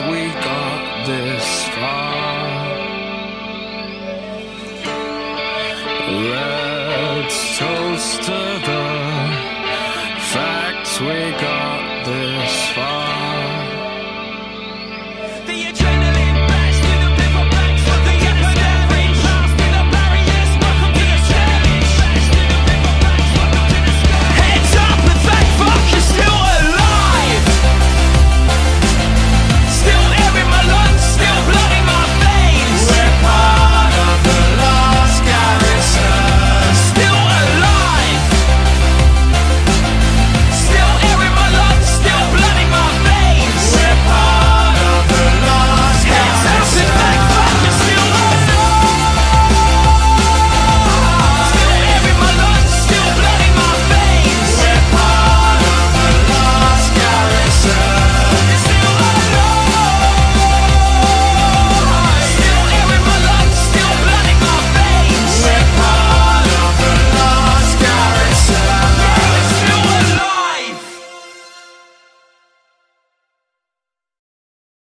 We got this far. Let's toast to the facts we got this far.